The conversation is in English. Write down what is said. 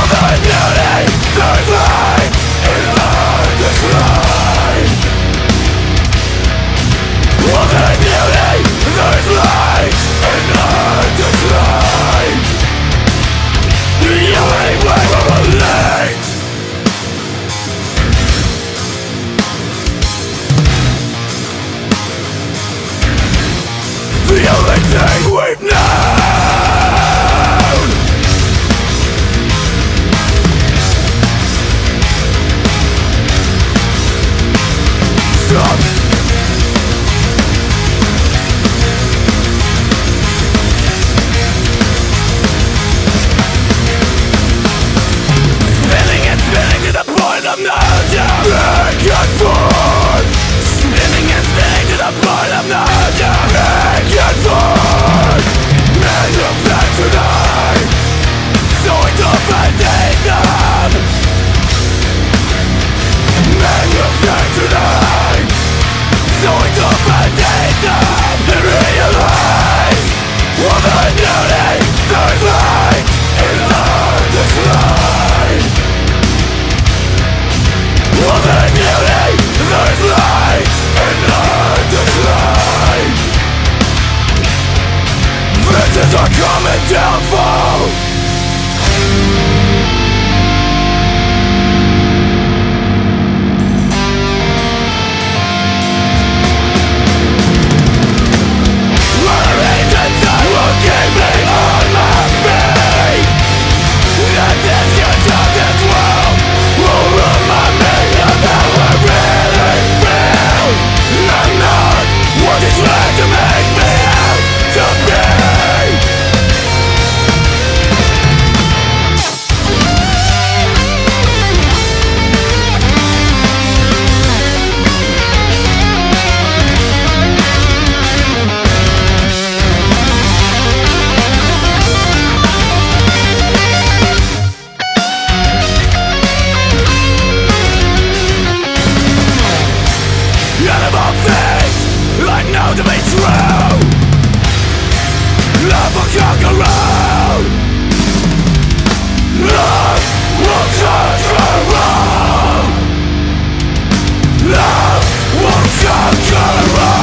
for the of a kangaroo Love will conquer all Love will conquer all